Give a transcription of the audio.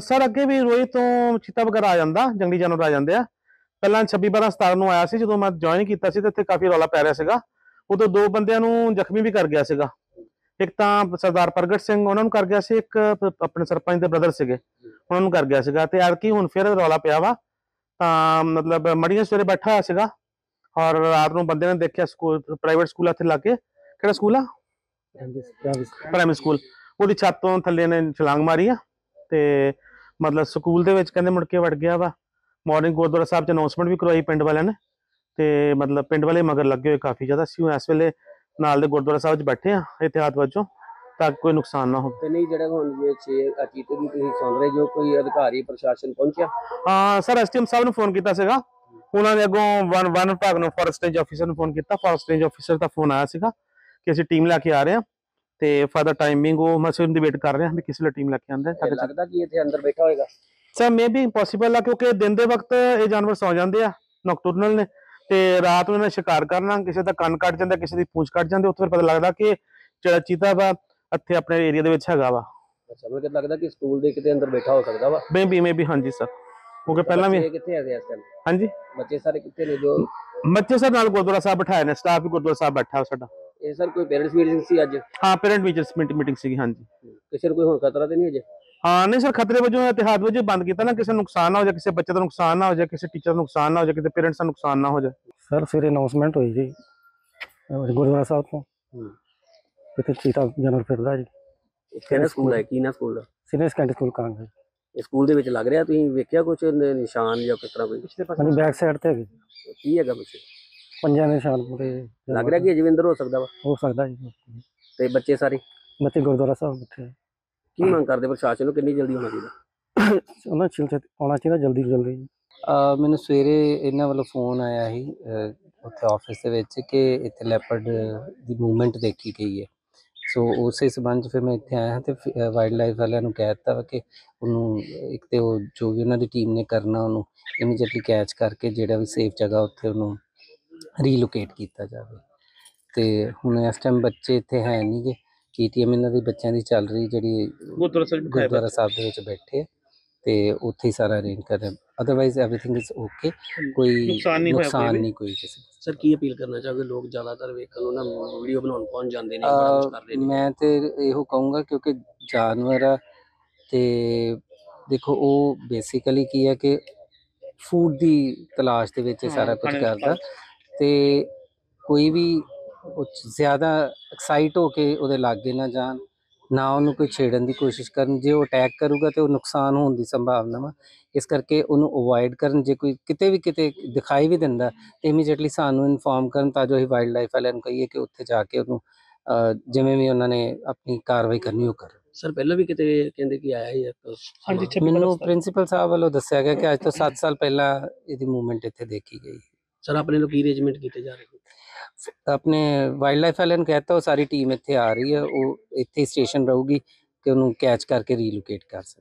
Sir ਅੱਗੇ ਵੀ ਰੋਈ ਤੋਂ ਚੀਤਾ ਵਗੈਰਾ ਆ ਜਾਂਦਾ ਜੰਗਲੀ ਜਾਨਵਰ ਆ ਜਾਂਦੇ ਆ। ਪਹਿਲਾਂ 26 12 17 ਨੂੰ ਆਇਆ ਸੀ ਜਦੋਂ ਮੈਂ ਜੁਆਇਨ ਕੀਤਾ ਸੀ ਤੇ ਇੱਥੇ ਕਾਫੀ ਰੌਲਾ ਪੈ ਰਿਹਾ ਸੀਗਾ। ਉਦੋਂ ਦੋ ਬੰਦਿਆਂ ਨੂੰ ਜ਼ਖਮੀ ਵੀ ਕਰ ਗਿਆ ਸੀਗਾ। ਇੱਕ ਤਾਂ ਸਰਦਾਰ ਪ੍ਰਗਟ ਸਿੰਘ ਉਹਨਾਂ ਨੂੰ ਕਰ ਗਿਆ ਸੀ ਇੱਕ ਆਪਣੇ ਸਰਪੰਚ ਦੇ ਬ੍ਰਦਰ ਸੀਗੇ ਉਹਨਾਂ ਨੂੰ ਕਰ ਗਿਆ ਸੀਗਾ ਤੇ ਐਤਕੀ ਹੁਣ ਫਿਰ ਰੌਲਾ ਪਿਆ ਵਾ। ਤਾਂ ਮਤਲਬ ਮੜੀਆਂ ਸਵੇਰੇ ਬੈਠਾ ਹੋਇਆ ਸੀਗਾ ਔਰ ਰਾਤ ਨੂੰ ਬੰਦੇ ਨੇ ਦੇਖਿਆ ਸਕੂਲ ਪ੍ਰਾਈਵੇਟ ਸਕੂਲ ਇੱਥੇ ਲਾਗੇ। ਕਿਹੜਾ ਸਕੂਲ ਆ? ਪ੍ਰਾਇਮਰੀ ਸਕੂਲ ਉਹਦੀ ਛੱਤ ਤੋਂ ਥੱਲੇ ਨੇ ਛਲਾਂਗ ਮਾਰੀ ਆ। ਤੇ ਮਤਲਬ ਸਕੂਲ ਦੇ ਵਿੱਚ ਕਹਿੰਦੇ ਮੁੜ ਕੇ ਵੜ ਗਿਆ ਵਾ। ਮਾਰਨਿੰਗ ਗੁਰਦੁਆਰਾ ਸਾਹਿਬ ਚ ਅਨਾਉਂਸਮੈਂਟ ਵੀ ਕਰਵਾਈ ਪਿੰਡ ਵਾਲਿਆਂ ਨੇ ਤੇ ਮਤਲਬ ਪਿੰਡ ਵਾਲੇ ਮਗਰ ਲੱਗੇ ਹੋਏ ਕਾਫੀ ਜ਼ਿਆਦਾ। ਸੀ ਇਸ ਵੇਲੇ ਨਾਲ ਦੇ ਗੁਰਦੁਆਰਾ ਸਾਹਿਬ 'ਚ ਬੈਠੇ ਆ ਇਤਿਹਾਦ ਵਜੋਂ ਤਾਂ ਕੋਈ ਨੁਕਸਾਨ ਨਾ ਹੋਵੇ। ਤੇ ਨਹੀਂ ਜਿਹੜਾ ਹੁਣ ਛੇ ਅਚੀਤੇ ਦੀ ਤੁਸੀਂ ਸੁਣ ਰਹੇ ਜੋ ਕੋਈ ਅਧਿਕਾਰੀ ਪ੍ਰਸ਼ਾਸਨ ਪਹੁੰਚਿਆ? ਹਾਂ ਸਰ ਐਸਟੀਐਮ ਸਾਹਿਬ ਨੂੰ ਫੋਨ ਕੀਤਾ ਸੀਗਾ। ਉਹਨਾਂ ਨੇ ਅੱਗੋਂ ਵਨ ਵਨ ਵਿਭਾਗ ਨੂੰ ਫੋਰੈਸਟ ਰੇਂਜ ਆਫੀਸਰ ਨੂੰ ਫੋਨ ਕੀਤਾ। ਫੋਰੈਸਟ ਰੇਂਜ ਆਫੀਸਰ ਦਾ ਫੋਨ ਆਇਆ ਸੀਗਾ ਕਿ ਅਸੀਂ ਟੀਮ ਲੈ ਕੇ ਆ ਰਹੇ ਹਾਂ। ਤੇ ਫਰਦਰ ਟਾਈਮਿੰਗ ਉਹ ਮੈਂ ਦੀ ਵੇਟ ਕਰ ਰਿਹਾ ਵੀ ਕਿਸ ਵੇਲੇ ਟੀਮ ਲੈ ਕੇ ਆਉਂਦੇ ਤੇ ਲੱਗਦਾ ਕਿ ਇੱਥੇ ਅੰਦਰ ਬੈਠਾ ਹੋਏਗਾ? ਸਰ ਮੇ ਵੀ ਇੰਪੋਸੀਬਲ ਆ ਕਿਉਂਕਿ ਦਿਨ ਦੇ ਵਕਤ ਇਹ ਜਾਨਵਰ ਸੌ ਜਾਂਦੇ ਆ ਨੋਕਟਰਨਲ ਨੇ। ਤੇ ਰਾਤ ਨੂੰ ਇਹਨਾਂ ਸ਼ਿਕਾਰ ਕਰਨਾ ਕਿਸੇ ਦਾ ਕੰਨ ਕੱਟ ਜਾਂਦਾ ਕਿਸੇ ਦੀ ਪੂੰਛ ਕੱਟ ਜਾਂਦੇ ਉੱਥੇ ਫਿਰ ਪਤਾ ਲੱਗਦਾ ਕਿ ਜਿਹੜਾ ਚੀਤਾ ਵਾ ਇੱਥੇ ਆਪਣੇ ਏਰੀਆ ਦੇ ਵਿੱਚ ਹੈਗਾ ਵਾ। ਅੱਛਾ ਮੈਨੂੰ ਲੱਗਦਾ ਕਿ ਸਕੂਲ ਦੇ ਕਿਤੇ ਅੰਦਰ ਬੈਠਾ ਹੋ ਸਕਦਾ ਵਾ। ਮੇ ਵੀ ਮੇ ਵੀ ਹਾਂਜੀ ਸਰ ਕਿਉਂਕਿ ਪਹਿਲਾਂ ਵੀ ਕਿੱਥੇ ਹੈਗੇ ਇਸ ਟਾਈਮ ਹਾਂਜੀ। ਬੱਚੇ ਸਾਰੇ ਕਿੱਥੇ ਨੇ ਜੋ ਬੱਚੇ ਸਰ ਨਾਲ ਗੁਰਦੁਆਰਾ ਸਾਹਿਬ ਬਿਠਾਏ ਨੇ ਸਟਾਫ ਵੀ ਗੁਰਦੁਆਰਾ ਸਾਹਿਬ ਬੈਠਾ ਸਾਡਾ। ਇਹ ਸਰ ਕੋਈ ਪੇਰੈਂਟਸ ਮੀਟਿੰਗ ਸੀ ਅੱਜ? ਹਾਂ ਪੇਰੈਂਟ ਟੀਚਰਸ ਮੀਟਿੰਗ ਸੀਗੀ ਹਾਂਜੀ। ਕਿਸੇ ਨੂੰ ਕੋਈ ਹੁਣ ਖਤਰਾ ਤੇ ਨਹੀਂ ਅਜੇ? ਹਾਂ ਨਹੀਂ ਸਰ ਖਤਰੇ ਵਜੋਂ ਇਤਿਹਾਦ ਵਜੋਂ ਬੰਦ ਕੀਤਾ ਨਾ ਕਿਸੇ ਨੂੰ ਨੁਕਸਾਨ ਨਾ ਹੋ ਜਾਏ ਕਿਸੇ ਬੱਚੇ ਦਾ ਨੁਕਸਾਨ ਨਾ ਹੋ ਜਾਏ ਕਿਸੇ ਟੀਚਰ ਦਾ ਨੁਕਸਾਨ ਨਾ ਹੋ ਜਾਏ ਕਿਸੇ ਪੇਰੈਂਟਸ ਦਾ ਨੁਕਸਾਨ ਨਾ ਹੋ ਜਾਏ। ਸਰ ਸਵੇਰੇ ਅਨਾਉਂਸਮੈਂਟ ਹੋਈ ਜੀ ਗੁਰਦੁਆਰਾ ਸਾਹਿਬ ਤੋਂ। ਹੂੰ। ਇੱਥੇ ਚੀਤਾ ਜਾਨਵਰ ਫਿਰਦਾ ਜੀ। ਕਿਹੜਾ ਸਕੂਲ ਹੈ? ਕੀ ਨਾ ਸਕੂਲ ਦਾ? ਸੀਨੀਅਰ ਸੈਕੰਡਰੀ ਸਕੂਲ ਕਾਂਗ ਇਹ ਸਕੂਲ ਦੇ ਵਿੱਚ ਲੱਗ ਰਿਹਾ? ਤੁਸੀਂ ਵੇਖਿਆ ਕੁਝ ਨਿਸ਼ਾਨ ਜਾਂ ਕਿਸ ਤਰ੍ਹਾਂ ਕੋਈ? ਬੈਕ ਸਾਈਡ ਤੇ ਹੈਗੇ। ਕੀ ਹੈਗਾ ਪਿੱਛੇ? ਪੰਜਾਂ ਦੇ ਨਿਸ਼ਾਨ ਪੂਰੇ ਲੱਗ ਰਿਹਾ ਕਿ ਅਜਵਿੰਦਰ ਹੋ ਸਕਦਾ ਵਾ? ਹੋ ਸਕਦਾ ਜੀ। ਤੇ ਬੱਚੇ ਸਾਰੇ? ਬੱਚੇ ਗੁਰਦੁਆਰਾ ਸਾਹਿਬ ਬੈਠੇ ਕੀ ਮੰਗ ਕਰਦੇ ਪ੍ਰਸ਼ਾਸਨ ਨੂੰ? ਕਿੰਨੀ ਜਲਦੀ ਹੋਣਾ ਚਾਹੀਦਾ? ਉਹਨਾਂ ਚਿਲ ਤੇ ਆਉਣਾ ਚਾਹੀਦਾ ਜਲਦੀ ਤੋਂ ਜਲਦੀ। ਮੈਨੂੰ ਸਵੇਰੇ ਇਹਨਾਂ ਵੱਲੋਂ ਫੋਨ ਆਇਆ ਸੀ ਉੱਥੇ ਆਫਿਸ ਦੇ ਵਿੱਚ ਕਿ ਇੱਥੇ ਲੈਪਰਡ ਦੀ ਮੂਵਮੈਂਟ ਦੇਖੀ ਗਈ ਹੈ। ਸੋ ਉਸੇ ਸਬੰਧ ਫਿਰ ਮੈਂ ਇੱਥੇ ਆਇਆ ਹਾਂ ਤੇ ਵਾਈਲਡ ਲਾਈਫ ਵਾਲਿਆਂ ਨੂੰ ਕਹਿ ਦਿੱਤਾ ਵਾ ਕਿ ਉਹਨੂੰ ਇੱਕ ਤੇ ਉਹ ਜੋ ਵੀ ਉਹਨਾਂ ਦੀ ਟੀਮ ਨੇ ਕਰਨਾ ਉਹਨੂੰ ਇਮੀਡੀਏਟਲੀ ਕੈਚ ਕਰਕੇ ਜਿਹੜਾ ਵੀ ਸੇਫ ਜਗ੍ਹਾ ਉੱਥੇ ਉਹਨੂੰ ਰੀਲੋਕੇਟ ਕੀਤਾ ਜਾਵੇ ਤੇ ਹੁਣ ਇਸ ਟਾਈਮ ਬੱਚੇ ਇੱਥੇ ਹੈ ਨਹੀਂਗੇ ਪੀਟੀਐਮ ਇਹਨਾਂ ਦੀ ਬੱਚਿਆਂ ਦੀ ਚੱਲ ਰਹੀ ਜਿਹੜੀ ਗੁਰਦੁਆਰਾ ਸਾਹਿਬ ਬਿਠਾਏ ਗੁਰਦੁਆਰਾ ਸਾਹਿਬ ਦੇ ਵਿੱਚ ਬੈਠੇ ਆ ਤੇ ਉੱਥੇ ਹੀ ਸਾਰਾ ਅਰੇਂਜ ਕਰ ਰਹੇ ਅਦਰਵਾਈਜ਼ एवरीथिंग ਇਜ਼ ਓਕੇ ਕੋਈ ਨੁਕਸਾਨ ਨਹੀਂ ਹੋਇਆ ਕੋਈ ਨੁਕਸਾਨ ਵੀ। ਨਹੀਂ ਕੋਈ ਕਿਸੇ ਦਾ। ਸਰ ਕੀ ਅਪੀਲ ਕਰਨਾ ਚਾਹੋਗੇ ਲੋਕ ਜ਼ਿਆਦਾਤਰ ਵੇਖਣ ਨੂੰ ਨਾ ਵੀਡੀਓ ਬਣਾਉਣ ਪਹੁੰਚ ਜਾਂਦੇ ਨੇ ਬੜਾ ਕੁਝ ਅਹ ਕਰਦੇ ਨੇ ਮੈਂ ਤੇ ਇਹੋ ਕਹੂੰਗਾ ਕਿਉਂਕਿ ਜਾਨਵਰ ਆ ਤੇ ਦੇਖੋ ਉਹ ਬੇਸਿਕਲੀ ਕੀ ਹੈ ਕਿ ਫੂਡ ਦੀ ਤਲਾਸ਼ ਦੇ ਵਿੱਚ ਇਹ ਹਾਂ, ਸਾਰਾ ਕੁਝ ਖਾਣੇ ਦਾ ਕਰਦਾ ਤੇ ਕੋਈ ਵੀ ਜ਼ਿਆਦਾ ਐਕਸਾਈਟ ਹੋ ਕੇ ਉਹਦੇ ਲਾਗੇ ਨਾ ਜਾਣ ਨਾ ਉਹਨੂੰ ਕੋਈ ਛੇੜਨ ਦੀ ਕੋਸ਼ਿਸ਼ ਕਰਨ ਜੇ ਉਹ ਅਟੈਕ ਕਰੂਗਾ ਤੇ ਉਹ ਨੁਕਸਾਨ ਹੋਣ ਦੀ ਸੰਭਾਵਨਾ ਵਾ। ਇਸ ਕਰਕੇ ਉਹਨੂੰ ਅਵੋਇਡ ਕਰਨ ਜੇ ਕੋਈ ਕਿਤੇ ਵੀ ਕਿਤੇ ਦਿਖਾਈ ਵੀ ਦਿੰਦਾ ਤੇ ਇਮੀਡੀਏਟਲੀ ਸਾਨੂੰ ਇਨਫੋਰਮ ਕਰਨ ਤਾਂ ਜੋ ਅਸੀਂ ਵਾਈਲਡ ਲਾਈਫ ਵਾਲਿਆਂ ਨੂੰ ਕਹੀਏ ਕਿ ਉੱਥੇ ਜਾ ਕੇ ਉਹਨੂੰ ਜਿਵੇਂ ਵੀ ਉਹਨਾਂ ਨੇ ਆਪਣੀ ਕਾਰਵਾਈ ਕਰਨੀ ਉਹ ਕਰਨ। ਸਰ ਪਹਿਲਾਂ ਵੀ ਕਿਤੇ ਕਹਿੰਦੇ ਕਿ ਆਇਆ ਹੀ ਹਾਂਜੀ ਮੈਨੂੰ ਪ੍ਰਿੰਸੀਪਲ ਸਾਹਿਬ ਵੱਲੋਂ ਦੱਸਿਆ ਗਿਆ ਕਿ ਅੱਜ ਤੋਂ 7 ਸਾਲ ਪਹਿਲਾਂ ਇਹਦੀ ਮੂਵਮੈਂਟ ਇੱਥੇ ਦੇਖੀ ਗਈ। ਸਰ, ਆਪਣੇ ਲੋਕ ਕੀ ਅਰੇਂਜਮੈਂਟ ਕੀਤੇ ਜਾ ਰਹੇ ਆਪਣੇ ਵਾਈਲਡ ਲਾਈਫ ਵਾਲਿਆਂ ਨੂੰ ਕਹਿਤਾ, ਉਹ ਸਾਰੀ ਟੀਮ ਇੱਥੇ ਆ ਰਹੀ ਹੈ, ਉਹ ਇੱਥੇ ਸਟੇਸ਼ਨ ਰਹੂਗੀ ਕਿ ਉਹਨੂੰ ਕੈਚ ਕਰਕੇ ਰੀਲੋਕੇਟ ਕਰ ਸਕੇ